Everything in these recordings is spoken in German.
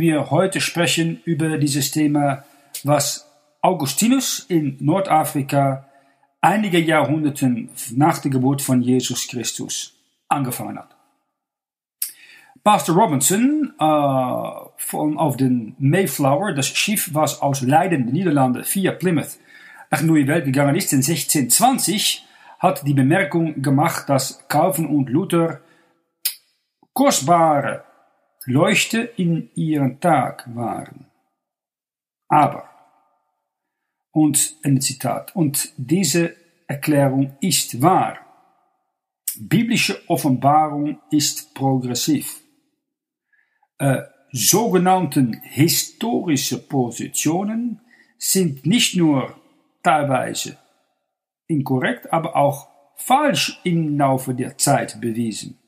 wir heute sprechen über dieses Thema, was Augustinus in Nordafrika einige Jahrhunderte nach der Geburt von Jesus Christus angefangen hat. Pastor Robinson äh, von, auf den Mayflower, das Schiff, was aus Leiden, den Niederlanden, via Plymouth nach Welt gegangen ist in 1620, hat die Bemerkung gemacht, dass Calvin und Luther kostbare Leuchte in ihren Tag waren. Aber, und ein Zitat, und diese Erklärung ist wahr. Biblische Offenbarung ist progressiv. Äh, sogenannten historische Positionen sind nicht nur teilweise inkorrekt, aber auch falsch im Laufe der Zeit bewiesen.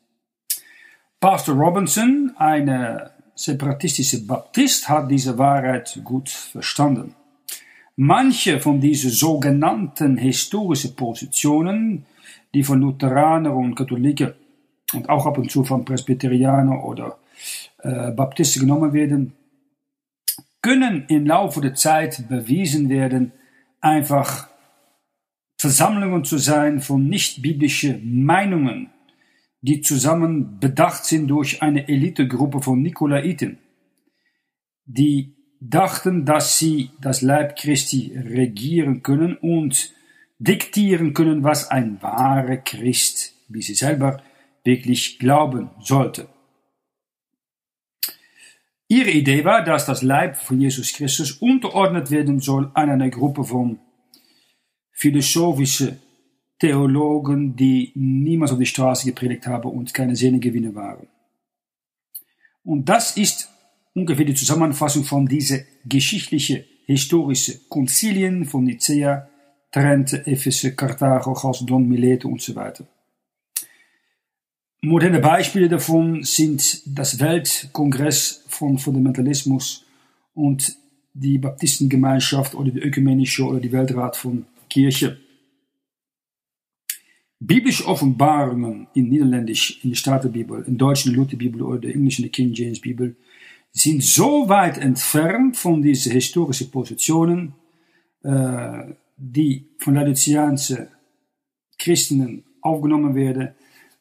Pastor Robinson, ein separatistischer Baptist, hat diese Wahrheit gut verstanden. Manche von diesen sogenannten historischen Positionen, die von Lutheranern und Katholiken und auch ab und zu von Presbyterianern oder äh, Baptisten genommen werden, können im Laufe der Zeit bewiesen werden, einfach Versammlungen zu sein von nicht-biblischen Meinungen, die zusammen bedacht sind durch eine Elitegruppe von Nikolaiten, die dachten, dass sie das Leib Christi regieren können und diktieren können, was ein wahrer Christ, wie sie selber wirklich glauben sollte. Ihre Idee war, dass das Leib von Jesus Christus unterordnet werden soll an einer Gruppe von philosophische Theologen, die niemals auf die Straße gepredigt haben und keine Seelengewinner waren. Und das ist ungefähr die Zusammenfassung von diese geschichtliche, historische Konzilien von Nicea, Trente, Ephesus, Karthago, Chalcedon, Mileto und so weiter. Moderne Beispiele davon sind das Weltkongress von Fundamentalismus und die Baptistengemeinschaft oder die Ökumenische oder die Weltrat von Kirche. Biblische Offenbarungen in Niederländisch, in der Statenbibel, in Deutsch in der Lutherbibel oder der Englisch in der King James Bibel, sind so weit entfernt von diesen historischen Positionen, äh, die von Laodiceanischen Christen aufgenommen werden,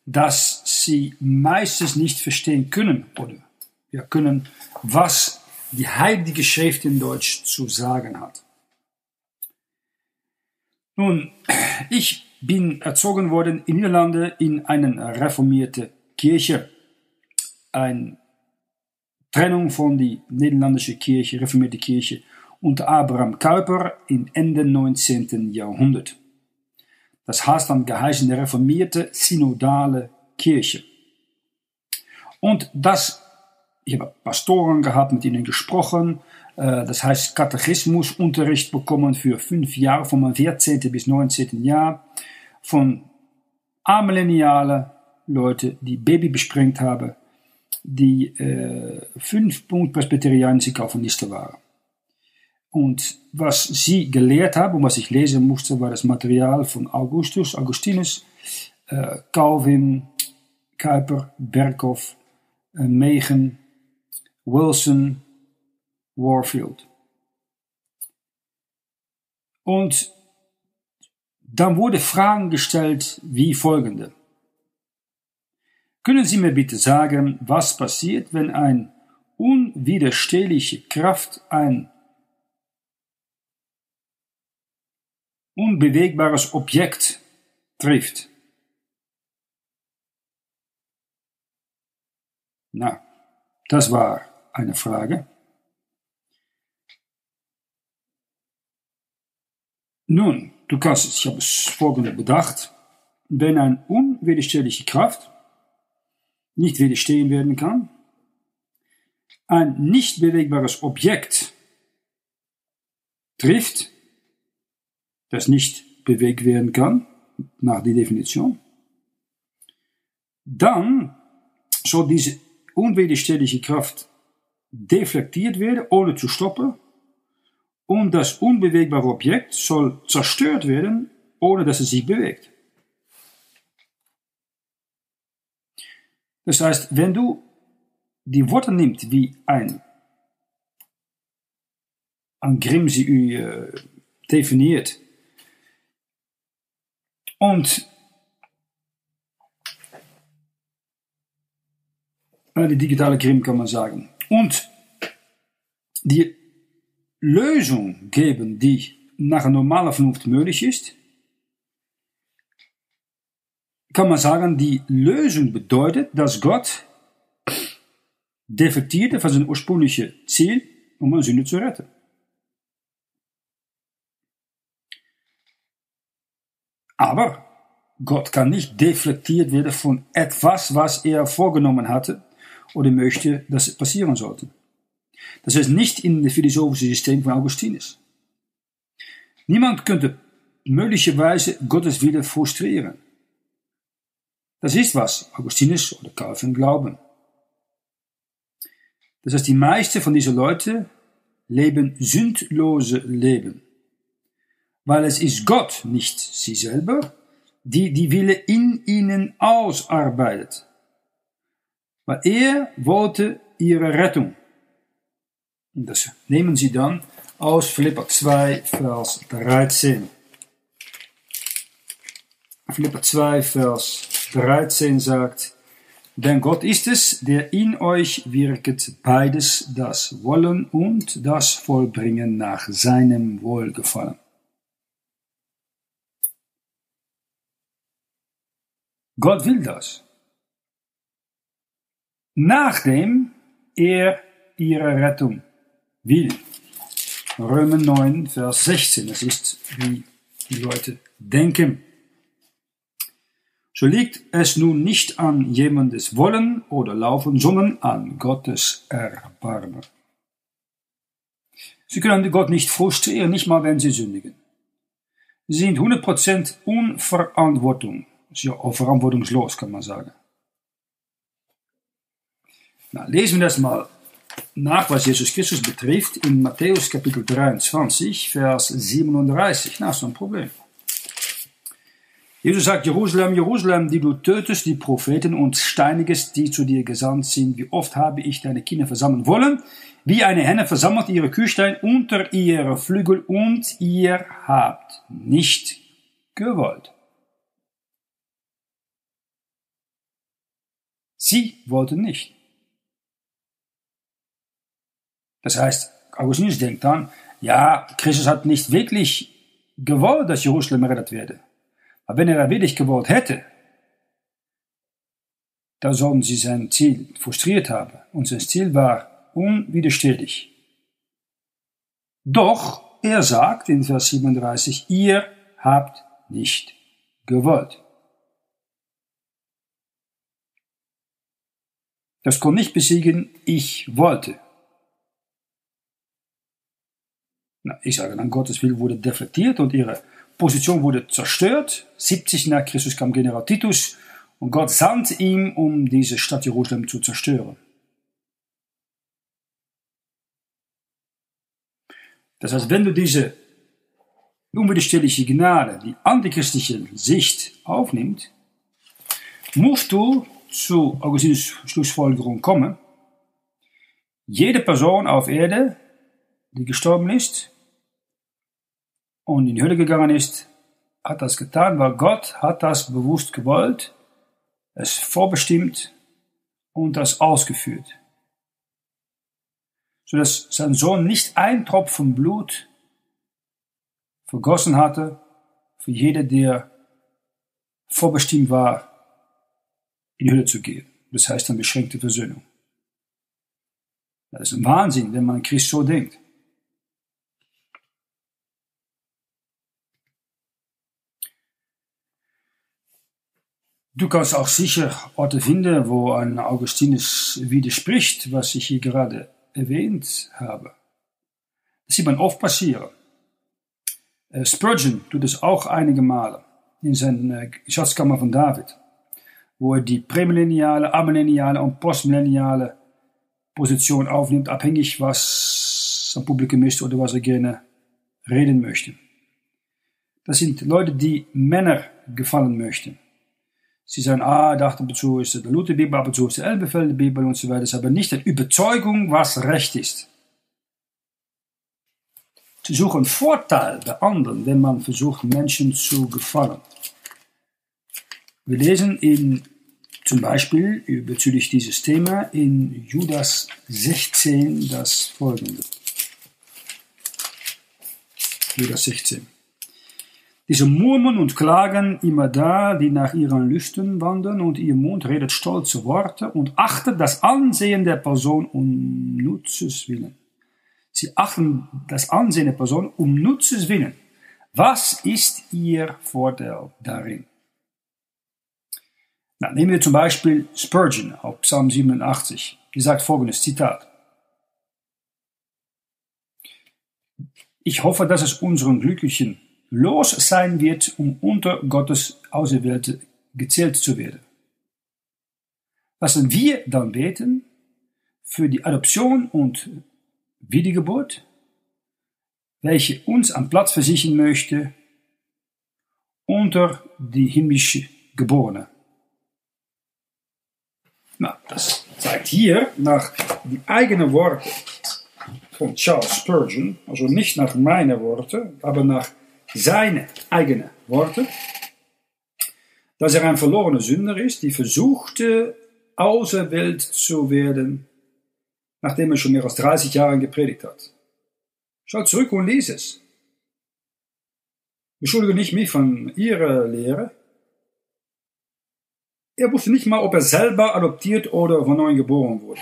dass sie meistens nicht verstehen können oder ja, können, was die Heilige Schrift in Deutsch zu sagen hat. Nun, ich bin erzogen worden in Niederlande in eine reformierte Kirche. Eine Trennung von die niederländische Kirche, reformierte Kirche unter Abraham Kuyper im Ende 19. Jahrhundert. Das heißt dann geheißen der reformierte synodale Kirche. Und das, ich habe Pastoren gehabt, mit ihnen gesprochen, das heißt Katechismusunterricht bekommen für fünf Jahre, vom 14. bis 19. Jahr, von amillenniale Leute, die Baby besprengt haben, die äh, fünf Punkt presbyterianische Calvinisten waren. Und was sie gelehrt haben und was ich lesen musste, war das Material von Augustus, Augustinus, äh, Calvin, Kuiper, Berkhoff, äh, Megen, Wilson, Warfield. Und dann wurde Fragen gestellt wie folgende. Können Sie mir bitte sagen, was passiert, wenn ein unwiderstehliche Kraft ein unbewegbares Objekt trifft? Na, das war eine Frage. Nun, du kannst, ich habe es folgende bedacht, wenn eine unwiderstehliche Kraft nicht widerstehen werden kann, ein nicht bewegbares Objekt trifft, das nicht bewegt werden kann, nach der Definition, dann soll diese unwiderstehliche Kraft deflektiert werden, ohne zu stoppen, und das unbewegbare Objekt soll zerstört werden, ohne dass es sich bewegt. Das heißt, wenn du die Worte nimmst wie ein an Grimm sie äh, definiert. Und die digitale Grimm kann man sagen. Und die Lösung geben, die nach normaler Vernunft möglich ist, kann man sagen, die Lösung bedeutet, dass Gott defektierte von seinem ursprünglichen Ziel, um eine Sünde zu retten. Aber Gott kann nicht deflektiert werden von etwas, was er vorgenommen hatte oder möchte, dass es passieren sollte. Das ist nicht in dem philosophischen System von Augustinus. Niemand könnte möglicherweise Gottes Wille frustrieren. Das ist, was Augustinus oder Calvin glauben. Das heißt, die meisten von diesen Leuten leben sündlose Leben. Weil es ist Gott, nicht sie selber, die die Wille in ihnen ausarbeitet. Weil er wollte ihre Rettung. Das nehmen sie dann aus Philippa 2, Vers 13. Philippa 2, Vers 13 sagt, denn Gott ist es, der in euch wirket beides, das Wollen und das Vollbringen nach seinem Wohlgefallen. Gott will das. Nachdem er ihre Rettung will. Römer 9, Vers 16. Das ist, wie die Leute denken. So liegt es nun nicht an jemandes Wollen oder Laufen, sondern an Gottes Erbarmen. Sie können Gott nicht frustrieren, nicht mal wenn sie sündigen. Sie sind 100% Unverantwortung, ja, verantwortungslos kann man sagen. Na, lesen wir das mal nach, was Jesus Christus betrifft, in Matthäus Kapitel 23, Vers 37. Na, ist ein Problem. Jesus sagt, Jerusalem, Jerusalem, die du tötest die Propheten und steinigest, die zu dir gesandt sind. Wie oft habe ich deine Kinder versammeln wollen? Wie eine Henne versammelt ihre Küchlein unter ihre Flügel und ihr habt nicht gewollt. Sie wollten nicht. Das heißt, Augustinus denkt dann, ja, Christus hat nicht wirklich gewollt, dass Jerusalem errettet werde. Aber wenn er willig gewollt hätte, dann sollten sie sein Ziel frustriert haben. Und sein Ziel war unwiderstehlich. Doch er sagt in Vers 37, ihr habt nicht gewollt. Das konnte nicht besiegen, ich wollte. Na, ich sage dann, Gottes Will wurde deflektiert und ihre Position wurde zerstört. 70 nach Christus kam General Titus und Gott sandte ihm, um diese Stadt Jerusalem zu zerstören. Das heißt, wenn du diese unwiderstehliche Gnade, die antichristliche Sicht aufnimmst, musst du zu Augustinus Schlussfolgerung kommen. Jede Person auf Erde, die gestorben ist, und in die Hölle gegangen ist, hat das getan, weil Gott hat das bewusst gewollt, es vorbestimmt und das ausgeführt. Sodass sein Sohn nicht ein Tropfen Blut vergossen hatte für jeder, der vorbestimmt war, in die Hölle zu gehen. Das heißt eine beschränkte Versöhnung. Das ist ein Wahnsinn, wenn man an Christ so denkt. Du kannst auch sicher Orte finden, wo ein Augustinus widerspricht, was ich hier gerade erwähnt habe. Das sieht man oft passieren. Äh, Spurgeon tut es auch einige Male in seiner äh, Schatzkammer von David, wo er die prämillenniale, amillenniale und postmillenniale Position aufnimmt, abhängig was am Publikum ist oder was er gerne reden möchte. Das sind Leute, die Männer gefallen möchten. Sie sagen, ah, dachte dazu ist der Lutherbibel, ab und zu ist der Elbefelde Bibel und so weiter. Das ist aber nicht eine Überzeugung, was Recht ist. Sie suchen Vorteil bei anderen, wenn man versucht, Menschen zu gefallen. Wir lesen in, zum Beispiel bezüglich dieses Thema in Judas 16 das folgende. Judas 16. Diese murmeln und klagen immer da, die nach ihren Lüsten wandern, und ihr Mund redet stolze Worte und achtet das Ansehen der Person um Nutzes willen. Sie achten das Ansehen der Person um Nutzes willen. Was ist ihr Vorteil darin? Na, nehmen wir zum Beispiel Spurgeon auf Psalm 87. Die sagt folgendes Zitat. Ich hoffe, dass es unseren Glücklichen los sein wird, um unter Gottes Auserwählte gezählt zu werden. Lassen wir dann beten für die Adoption und Wiedergeburt, welche uns am Platz versichern möchte unter die himmlische Geborene. Na, das zeigt hier nach die eigenen Worte von Charles Spurgeon, also nicht nach meinen Worten, aber nach seine eigenen Worte, dass er ein verlorener Sünder ist, die versuchte, auserwählt zu werden, nachdem er schon mehr als 30 Jahre gepredigt hat. Schaut zurück und lies es. Beschuldige nicht mich von Ihrer Lehre. Er wusste nicht mal, ob er selber adoptiert oder von neuem geboren wurde.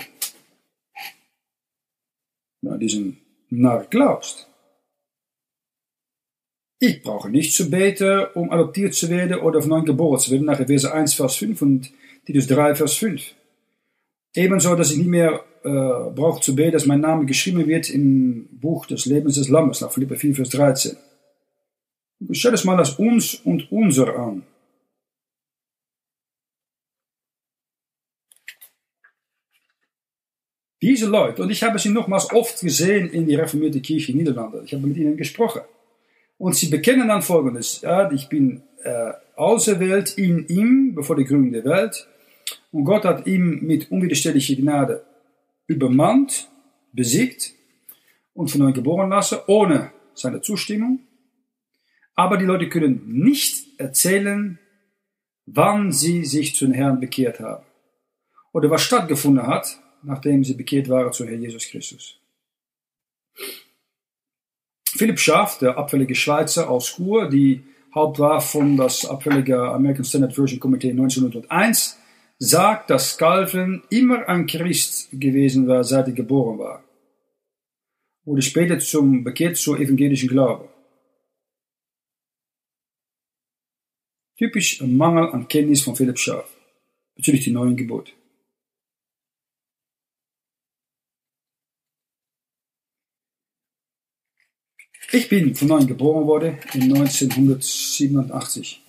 Na, diesen Narr glaubst. Ich brauche nicht zu beten, um adoptiert zu werden oder von neuem geboren zu werden, nach Epheser 1, Vers 5 und Titus 3, Vers 5. Ebenso, dass ich nicht mehr äh, brauche zu beten, dass mein Name geschrieben wird im Buch des Lebens des Lammes, nach Philippa 4, Vers 13. Stell es mal als uns und unser an. Diese Leute, und ich habe sie nochmals oft gesehen in die reformierte Kirche in Niederlande, ich habe mit ihnen gesprochen. Und sie bekennen dann Folgendes, ja, ich bin äh, auserwählt in ihm, bevor die Gründung der Welt, und Gott hat ihn mit unwiderstehlicher Gnade übermannt, besiegt und von neuem geboren lassen, ohne seine Zustimmung. Aber die Leute können nicht erzählen, wann sie sich zum Herrn bekehrt haben oder was stattgefunden hat, nachdem sie bekehrt waren zu Herrn Jesus Christus. Philipp Schaff, der abfällige Schweizer aus Chur, die Haupt war von das abfällige American Standard Version Committee 1901, sagt, dass Calvin immer ein Christ gewesen war, seit er geboren war. Wurde später zum bekehrt zur evangelischen Glaube. Typisch ein Mangel an Kenntnis von Philipp Schaff bezüglich die neuen Gebot. Ich bin von neuem geboren worden in 1987.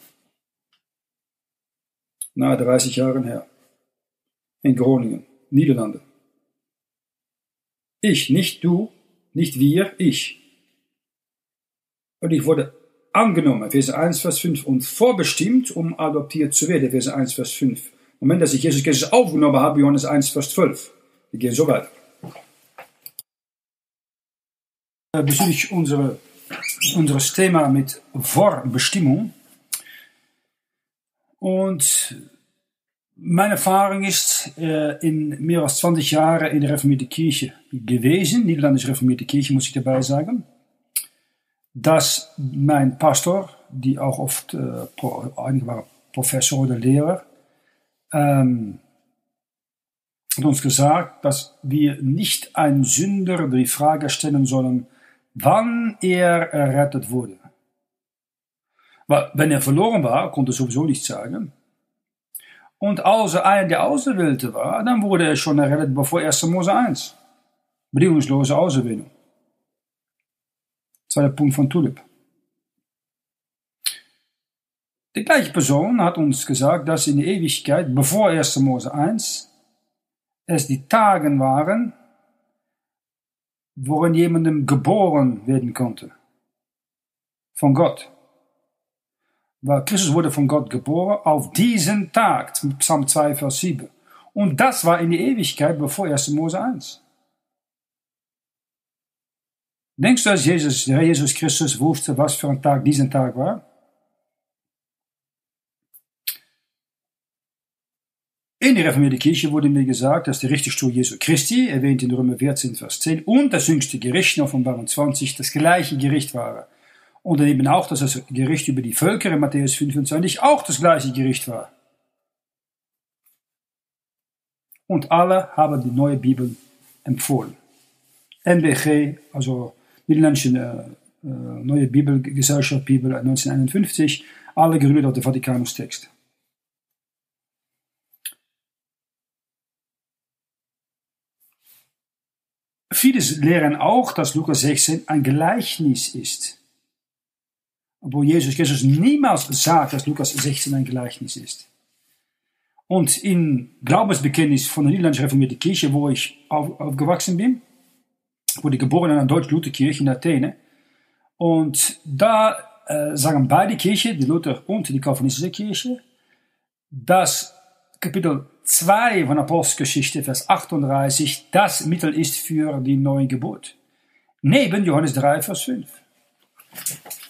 Nahe 30 Jahren her. In Groningen, Niederlande. Ich, nicht du, nicht wir, ich. Und ich wurde angenommen, Vers 1, Vers 5, und vorbestimmt, um adoptiert zu werden, Vers 1, Vers 5. Moment, dass ich Jesus Christus aufgenommen habe, Johannes 1, Vers 12. Wir gehen so weiter. Äh, bezüglich unsere, unseres Thema mit Vorbestimmung. Und meine Erfahrung ist äh, in mehr als 20 Jahren in der reformierten Kirche gewesen, Niederländische reformierte Kirche muss ich dabei sagen, dass mein Pastor, die auch oft, äh, einige waren Professor oder Lehrer, ähm, hat uns gesagt, dass wir nicht einen Sünder die Frage stellen sollen, wann er errettet wurde. Weil, wenn er verloren war, konnte er sowieso nichts sagen. Und als er einer der Auserwählte war, dann wurde er schon errettet bevor 1. Mose 1. Bedingungslose Auserwählung. Zweiter Punkt von Tulip. Die gleiche Person hat uns gesagt, dass in der Ewigkeit, bevor 1. Mose 1, es die Tagen waren, worin jemandem geboren werden konnte. Von Gott. Weil Christus wurde von Gott geboren auf diesen Tag, Psalm 2, Vers 7. Und das war in die Ewigkeit bevor 1. Mose 1. Denkst du, dass Jesus, Jesus Christus wusste, was für ein Tag diesen Tag war? In der reformierten Kirche wurde mir gesagt, dass der Richterstuhl Jesu Christi, erwähnt in Römer 14, Vers 10, und das jüngste Gericht in Offenbarung 20 das gleiche Gericht waren. Und daneben auch, dass das Gericht über die Völker in Matthäus 25 auch das gleiche Gericht war. Und alle haben die neue Bibel empfohlen. NBG, also Niederländische äh, äh, Neue Bibelgesellschaft, Bibel 1951, alle gegründet auf den Vatikanus-Text. Viele lehren auch, dass Lukas 16 ein Gleichnis ist. Obwohl Jesus Christus niemals sagt, dass Lukas 16 ein Gleichnis ist. Und in Glaubensbekenntnis von der Niederländischen Reformierten Kirche, wo ich auf, aufgewachsen bin, wurde geboren in einer Deutsch-Luther-Kirche in Athene. Und da äh, sagen beide Kirchen, die Luther und die Calvinistische Kirche, dass Kapitel 2 von Apostelgeschichte, Vers 38, das Mittel ist für die neue Geburt. Neben Johannes 3, Vers 5.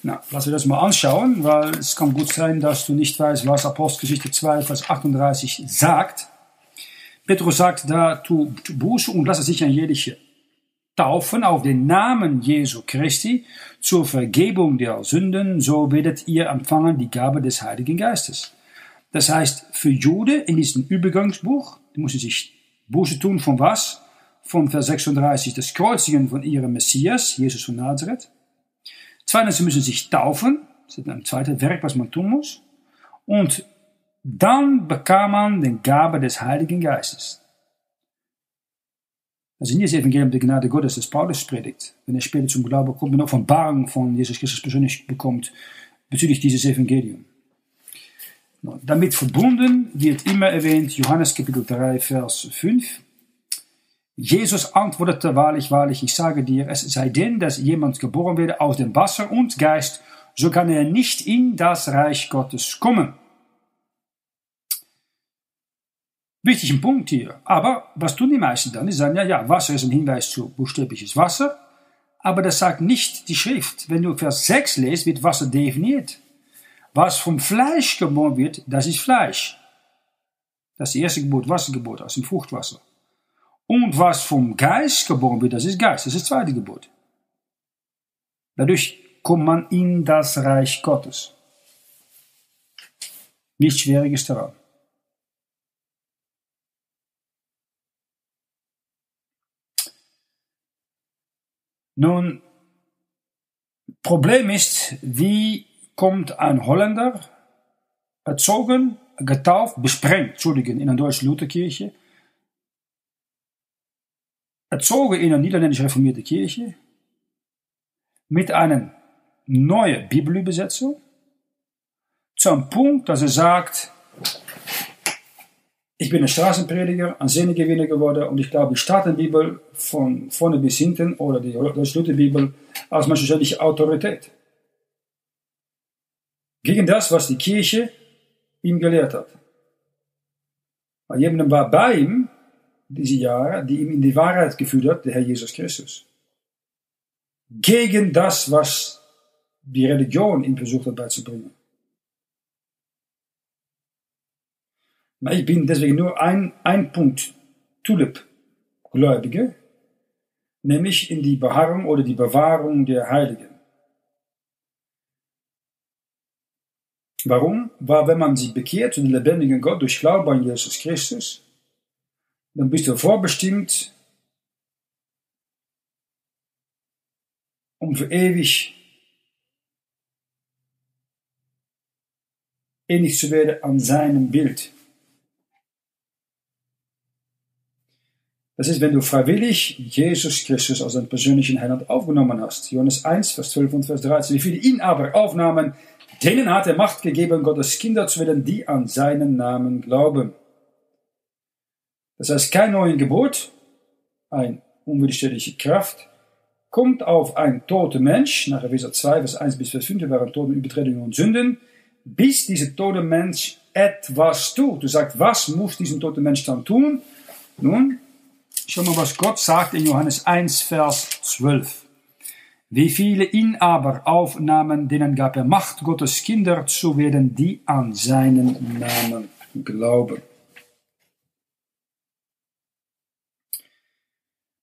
Na, lass uns das mal anschauen, weil es kann gut sein, dass du nicht weißt, was Apostelgeschichte 2, Vers 38 sagt. Petrus sagt da, tu Buße und lasse sich an jegliche taufen auf den Namen Jesu Christi zur Vergebung der Sünden, so werdet ihr empfangen die Gabe des Heiligen Geistes. Das heißt, für Jude in diesem Übergangsbuch, die müssen sich Buße tun von was? Von Vers 36, das Kreuzigen von ihrem Messias, Jesus von Nazareth. Zweitens, sie müssen sich taufen. Das ist ein zweites Werk, was man tun muss. Und dann bekam man die Gabe des Heiligen Geistes. Ist nicht das Evangelium der Gnade Gottes, das Paulus predigt. Wenn er später zum Glauben kommt, eine Offenbarung von Jesus Christus persönlich bekommt bezüglich dieses Evangelium. Damit verbunden wird immer erwähnt Johannes Kapitel 3, Vers 5. Jesus antwortete wahrlich, wahrlich, ich sage dir, es sei denn, dass jemand geboren werde aus dem Wasser und Geist, so kann er nicht in das Reich Gottes kommen. Wichtiger Punkt hier. Aber was tun die meisten dann? Die sagen, ja, ja, Wasser ist ein Hinweis zu buchstäbliches Wasser, aber das sagt nicht die Schrift. Wenn du Vers 6 lest, wird Wasser definiert. Was vom Fleisch geboren wird, das ist Fleisch. Das ist die erste Geburt, Wassergeburt aus dem Fruchtwasser. Und was vom Geist geboren wird, das ist Geist, das ist die zweite Geburt. Dadurch kommt man in das Reich Gottes. Nichts Schwieriges daran. Nun, Problem ist, wie kommt ein Holländer, erzogen, getauft, besprengt, Entschuldigung, in der deutschen Lutherkirche, erzogen in der niederländischen reformierten Kirche, mit einer neuen Bibelübersetzung, zum Punkt, dass er sagt, ich bin ein Straßenprediger, ein Sinngewinner geworden und ich glaube, die Staatenbibel von vorne bis hinten oder die deutsche Lutherbibel als menschliche Autorität gegen das, was die Kirche ihm gelehrt hat. Aber jemand war bei ihm diese Jahre, die ihm in die Wahrheit geführt hat, der Herr Jesus Christus. Gegen das, was die Religion ihm versucht hat beizubringen. Aber ich bin deswegen nur ein, ein Punkt Tulip-Gläubige, nämlich in die Beharrung oder die Bewahrung der Heiligen. Warum? Weil wenn man sich bekehrt zu dem lebendigen Gott durch Glauben an Jesus Christus, dann bist du vorbestimmt, um für ewig ähnlich zu werden an seinem Bild. Das ist, wenn du freiwillig Jesus Christus als deinen persönlichen Heiland aufgenommen hast. Johannes 1, Vers 12 und Vers 13. Wie viele ihn aber aufnahmen, Denen hat er Macht gegeben, Gottes Kinder zu werden, die an seinen Namen glauben. Das heißt, kein neues Gebot, eine unwiderstehliche Kraft, kommt auf ein toter Mensch, nach Epheser 2, Vers 1 bis Vers 5, waren Toten, Übertretungen und Sünden, bis dieser tote Mensch etwas tut. Du sagst, was muss dieser tote Mensch dann tun? Nun, schau mal, was Gott sagt in Johannes 1, Vers 12. Wie viele ihn aber aufnahmen, denen gab er Macht, Gottes Kinder zu werden, die an seinen Namen glauben.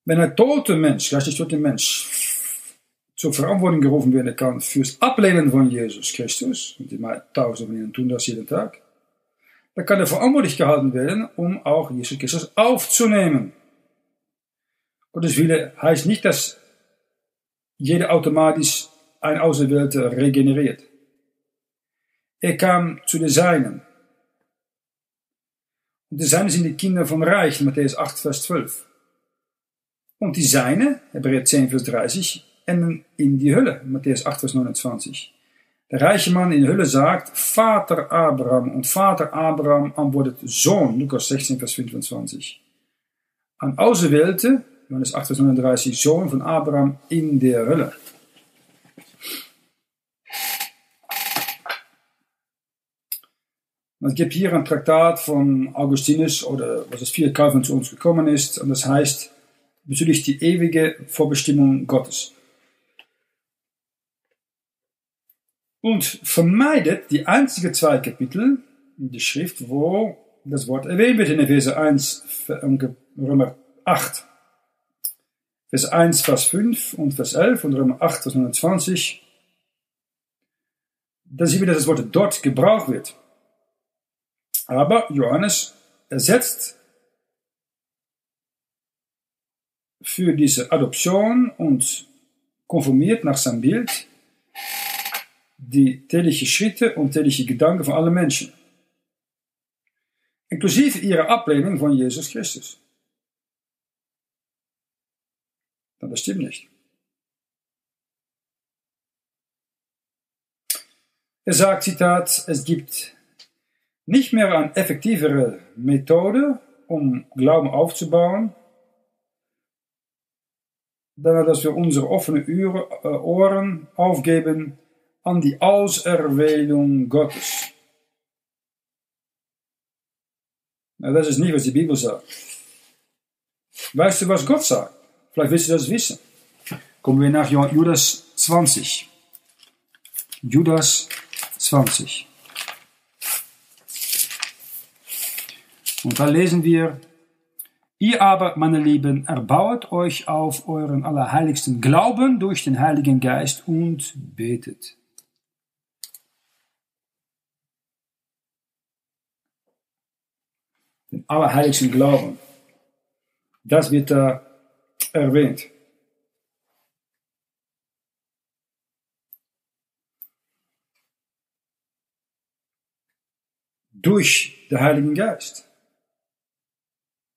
Wenn ein toter Mensch, toter Mensch, zur Verantwortung gerufen werden kann fürs Ablehnen von Jesus Christus, und die tausende von tun das jeden Tag, dann kann er verantwortlich gehalten werden, um auch Jesus Christus aufzunehmen. Gottes Wille heißt nicht, dass jeder automatisch ein Auserwählter regeneriert. Er kam zu den Seinen. Und die Seinen sind die Kinder vom Reich, Matthäus 8, Vers 12. Und die Seine, Hebräer 10, Vers 30, enden in die Hölle, Matthäus 8, Vers 29. Der reiche Mann in der Hölle sagt, Vater Abraham. Und Vater Abraham antwortet Sohn, Lukas 16, Vers 25. An Auserwählte, Johannes 8, Vers 39, Sohn von Abraham in der Hölle. Es gibt hier ein Traktat von Augustinus oder was es vier Calvin zu uns gekommen ist und das heißt bezüglich die ewige Vorbestimmung Gottes. Und vermeidet die einzige zwei Kapitel in der Schrift, wo das Wort erwähnt wird in Epheser 1 und Römer 8. Vers 1, Vers 5 und Vers 11 und Römer 8, Vers 29. Da sehen wir, dass das Wort dort gebraucht wird. Aber Johannes ersetzt für diese Adoption und konformiert nach seinem Bild die täglichen Schritte und täglichen Gedanken von allen Menschen. Inklusive ihrer Ablehnung von Jesus Christus. Das stimmt nicht. Er sagt, Zitat, es gibt nicht mehr eine effektivere Methode, um Glauben aufzubauen, dann dass wir unsere offenen äh, Ohren aufgeben an die Auserwählung Gottes. Na, das ist nicht, was die Bibel sagt. Weißt du, was Gott sagt? Vielleicht willst du das wissen. Kommen wir nach Judas 20. Judas 20. Und da lesen wir, Ihr aber, meine Lieben, erbaut euch auf euren allerheiligsten Glauben durch den Heiligen Geist und betet. Den allerheiligsten Glauben. Das wird da erwähnt. Durch den Heiligen Geist.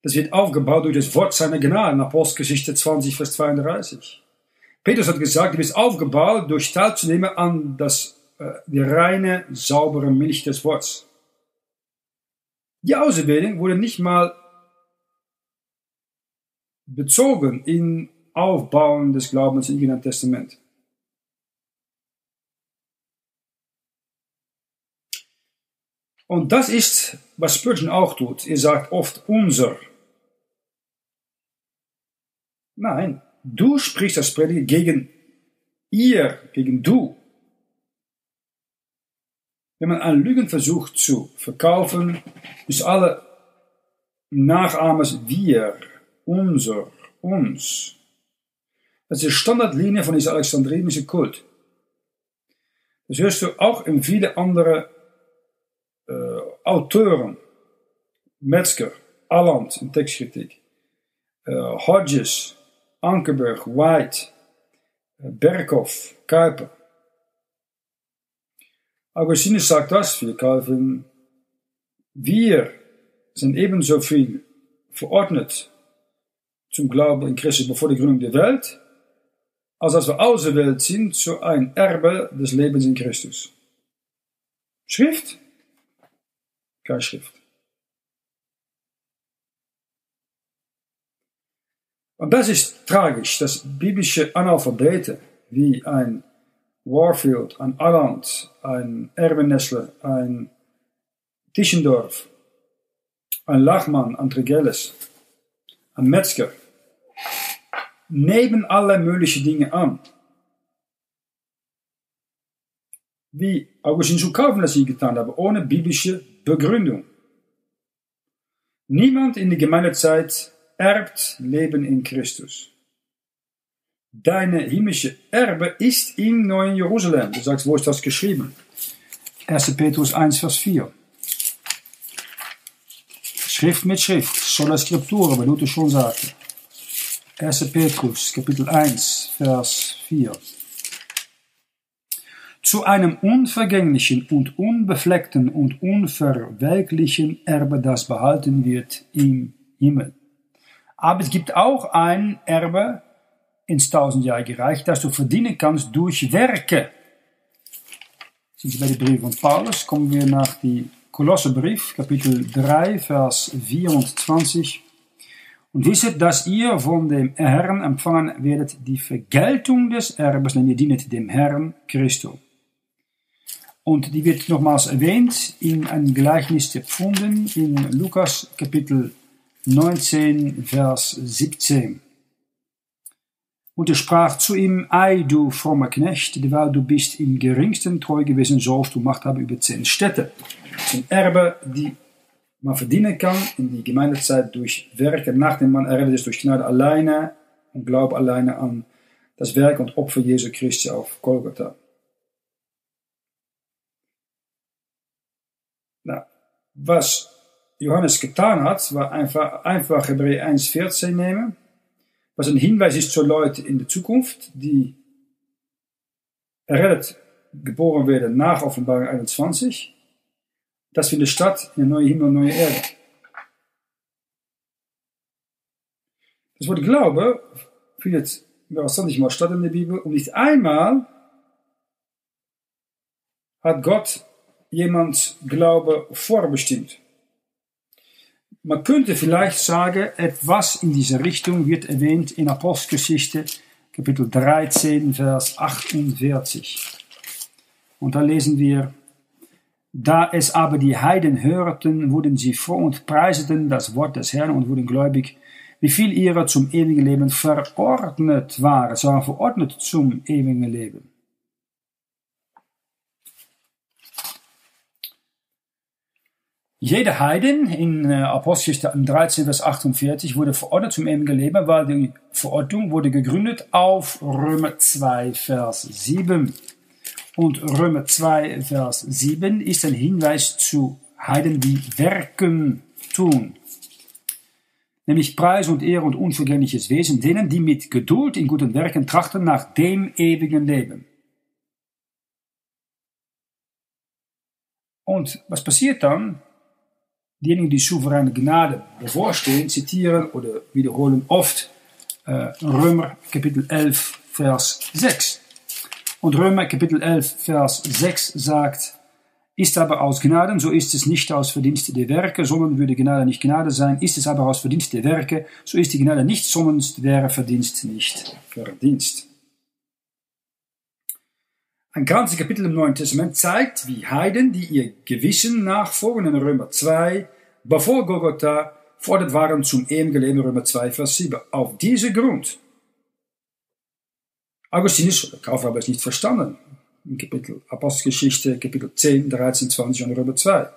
Das wird aufgebaut durch das Wort seiner Gnade Apostelgeschichte 20, Vers 32. Petrus hat gesagt, du bist aufgebaut durch teilzunehmen an das, äh, die reine, saubere Milch des Wortes. Die Auserwählung wurde nicht mal bezogen in Aufbauen des Glaubens im Neuen Testament. Und das ist, was Spurgeon auch tut. Er sagt oft unser. Nein, du sprichst das Prediger gegen ihr, gegen du. Wenn man eine Lügen versucht zu verkaufen, ist alle Nachahmers wir, unser, uns. Das ist die Standardlinie von dieser alexandrinischen Kult. Das hörst du auch in viele andere äh, Autoren. Metzger, Alland in Textkritik, äh, Hodges, Ankerberg, White, äh, Berghoff, Kuiper. Augustinus sagt das für Calvin. Wir sind ebenso viel verordnet zum Glauben in Christus bevor der Gründung der Welt, als dass wir auserwählt sind zu ein Erbe des Lebens in Christus. Schrift? Keine Schrift. Und das ist tragisch, dass biblische Analphabete wie ein Warfield, ein Alland, ein Erwin Nessler, ein Tischendorf, ein Lachmann, ein Trigeles, ein Metzger, neben alle möglichen Dinge an, wie Augustin Schukaven das hier getan habe, ohne biblische Begründung. Niemand in der Gemeindezeit erbt Leben in Christus. Deine himmlische Erbe ist im neuen Jerusalem. Du sagst, wo ist das geschrieben? 1. Petrus 1, Vers 4. Schrift mit Schrift, sola scriptura, weil Luther schon sagte. 1. Petrus, Kapitel 1, Vers 4. Zu einem unvergänglichen und unbefleckten und unverwelklichen Erbe, das behalten wird im Himmel. Aber es gibt auch ein Erbe ins tausendjährige Reich, das du verdienen kannst durch Werke. Sind Sie bei den Brief von Paulus, kommen wir nach die Kolosserbrief, Kapitel 3, Vers 24. Und wisset, dass ihr von dem Herrn empfangen werdet die Vergeltung des Erbes, denn ihr dienet dem Herrn Christo. Und die wird nochmals erwähnt in einem Gleichnis gefunden in Lukas Kapitel 19, Vers 17. Und er sprach zu ihm, Ei, du frommer Knecht, weil du bist im geringsten treu gewesen, sollst du Macht haben über zehn Städte. Ein Erbe, die man verdienen kann in die Gemeindezeit durch Werke, nachdem man errettet ist durch Gnade alleine und Glaube alleine an das Werk und Opfer Jesu Christi auf Golgotha. Na, was Johannes getan hat, war einfach, einfach Hebräer 1,14 nehmen, was ein Hinweis ist zu Leuten in der Zukunft, die errettet geboren werden nach Offenbarung 21, dass wir eine Stadt in eine neue Himmel und neue Erde. Das Wort Glaube findet als 20 Mal statt in der Bibel und nicht einmal hat Gott jemand Glaube vorbestimmt. Man könnte vielleicht sagen, etwas in dieser Richtung wird erwähnt in Apostelgeschichte Kapitel 13, Vers 48. Und da lesen wir, da es aber die Heiden hörten, wurden sie froh und preiseten das Wort des Herrn und wurden gläubig, wie viel ihrer zum ewigen Leben verordnet waren, sie waren verordnet zum ewigen Leben. Jeder Heiden in äh, Apostelgeschichte 13, Vers 48 wurde verordnet zum ewigen Leben, weil die Verordnung wurde gegründet auf Römer 2, Vers 7. Und Römer 2, Vers 7 ist ein Hinweis zu Heiden, die Werken tun. Nämlich Preis und Ehre und unvergängliches Wesen, denen, die mit Geduld in guten Werken trachten nach dem ewigen Leben. Und was passiert dann? diejenigen, die souveräne Gnade bevorstehen, zitieren oder wiederholen oft äh, Römer Kapitel 11, Vers 6. Und Römer Kapitel 11, Vers 6 sagt, ist aber aus Gnaden, so ist es nicht aus Verdienst der Werke, sondern würde Gnade nicht Gnade sein. Ist es aber aus Verdienst der Werke, so ist die Gnade nicht, sondern wäre Verdienst nicht Verdienst. Ein ganzes Kapitel im Neuen Testament zeigt, wie Heiden, die ihr Gewissen nachfolgen, in Römer 2, bevor Golgotha fordert waren zum ewigen Leben, Römer 2, Vers 7. Auf diesen Grund. Augustinus, der Kauf habe es nicht verstanden. Im Kapitel Apostelgeschichte, Kapitel 10, 13, 20 und Römer 2.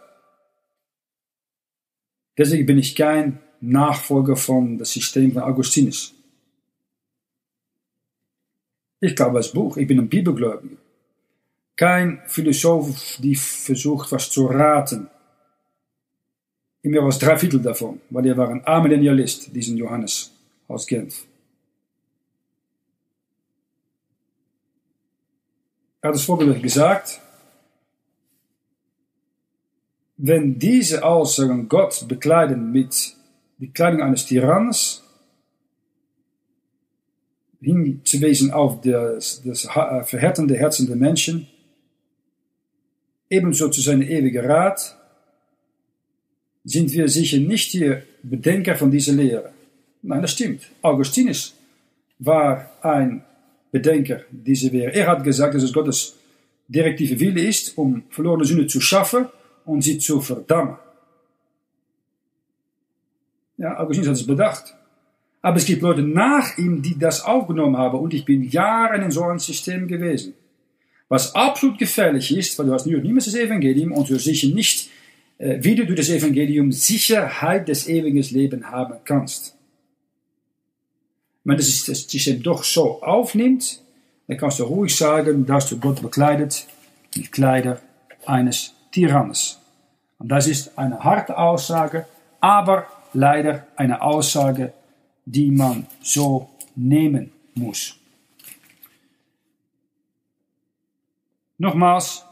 Deswegen bin ich kein Nachfolger von das System von Augustinus. Ich glaube als Buch, ich bin ein Bibelgläubiger. Kein Philosoph, die versucht, was zu raten. In mir was drei Viertel davon, weil er war ein Amillennialist, diesen Johannes aus Genf. Er hat es folgende gesagt, wenn diese Aussagen Gott bekleiden mit die Kleidung eines Tyranns, hinzuweisen auf das, das verhärtende Herzen der Menschen, ebenso zu seinem ewigen Rat, sind wir sicher nicht die Bedenker von dieser Lehre. Nein, das stimmt. Augustinus war ein Bedenker dieser Lehre. Er hat gesagt, dass es Gottes direktive Wille ist, um verlorene Sünde zu schaffen und sie zu verdammen. Ja, Augustinus hat es bedacht. Aber es gibt Leute nach ihm, die das aufgenommen haben und ich bin Jahre in so einem System gewesen. Was absolut gefährlich ist, weil du hast nur niemals das Evangelium und du sicher nicht, äh, wie du durch das Evangelium Sicherheit des ewigen Lebens haben kannst. Wenn das System doch so aufnimmt, dann kannst du ruhig sagen, dass du Gott bekleidet mit Kleider eines Tyrannes. Und das ist eine harte Aussage, aber leider eine Aussage, die man so nehmen muss. Nochmals,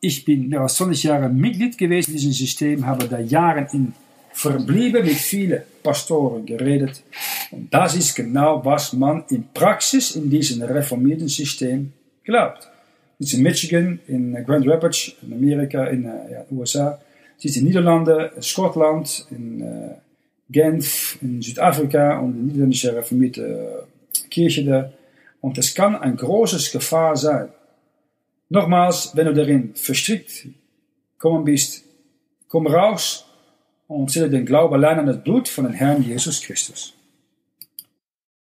ich bin mehr als 20 Jahre Mitglied gewesen in diesem System, habe da Jahre in verblieben mit vielen Pastoren geredet. Und das ist genau, was man in Praxis in diesem reformierten System glaubt. Is in Michigan, in Grand Rapids, in Amerika, in uh, ja, USA. Is in Niederlande, Schotland, in uh, Genf, in Südafrika und die niederländische reformierte Kirche da. Und es kann ein großes Gefahr sein. Nochmals, wenn du darin verstrickt kommen bist, komm raus und stelle den Glauben allein an das Blut von dem Herrn Jesus Christus.